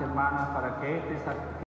Hermanas para que este